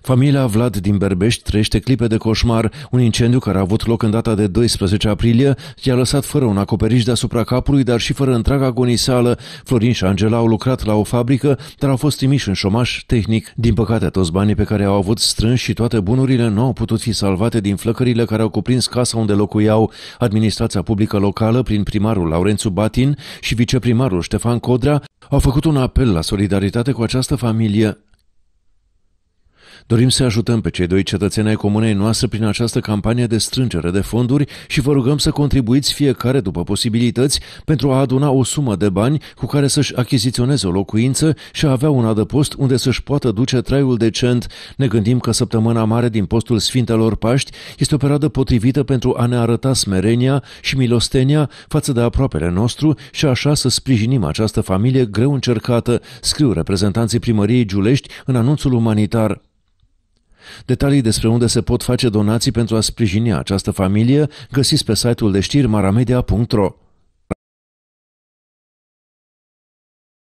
Familia Vlad din Berbești trăiește clipe de coșmar. Un incendiu care a avut loc în data de 12 aprilie i-a lăsat fără un acoperiș deasupra capului, dar și fără întreaga agonisală. Florin și Angela au lucrat la o fabrică, dar au fost trimiși în șomaș tehnic. Din păcate, toți banii pe care au avut strânși și toate bunurile nu au putut fi salvate din flăcările care au cuprins casa unde locuiau. Administrația publică locală, prin primarul Laurențiu Batin și viceprimarul Ștefan Codrea, au făcut un apel la solidaritate cu această familie. Dorim să ajutăm pe cei doi cetățeni ai comunei noastre prin această campanie de strângere de fonduri și vă rugăm să contribuiți fiecare după posibilități pentru a aduna o sumă de bani cu care să-și achiziționeze o locuință și a avea un adăpost unde să-și poată duce traiul decent. Ne gândim că săptămâna mare din postul Sfintelor Paști este o perioadă potrivită pentru a ne arăta smerenia și milostenia față de aproapele nostru și așa să sprijinim această familie greu încercată, scriu reprezentanții primăriei Giulești în anunțul umanitar. Detalii despre unde se pot face donații pentru a sprijini această familie găsiți pe site-ul de știri maramedia.ro.